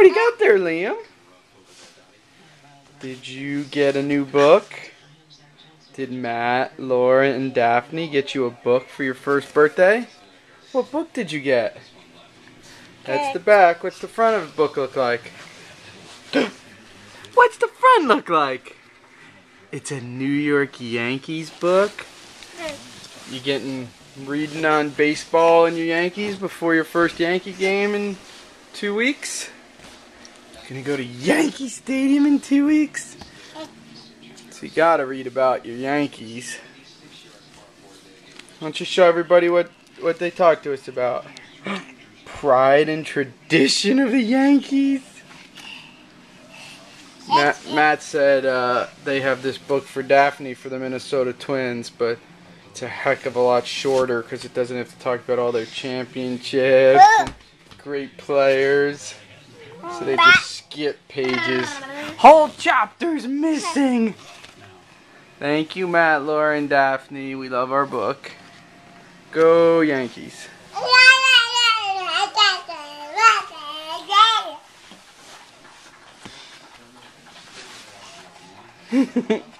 What do you got there, Liam? Did you get a new book? Did Matt, Laura, and Daphne get you a book for your first birthday? What book did you get? That's the back. What's the front of the book look like? What's the front look like? It's a New York Yankees book. You getting reading on baseball and your Yankees before your first Yankee game in two weeks? Gonna go to Yankee Stadium in two weeks? So you gotta read about your Yankees. Why don't you show everybody what, what they talked to us about? Pride and tradition of the Yankees. Matt, Matt said uh, they have this book for Daphne for the Minnesota Twins, but it's a heck of a lot shorter because it doesn't have to talk about all their championships and great players. So they just skip pages. Whole chapters missing! Thank you, Matt, Laura, and Daphne. We love our book. Go Yankees.